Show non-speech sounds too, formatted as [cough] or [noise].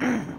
Mm-hmm. [clears throat]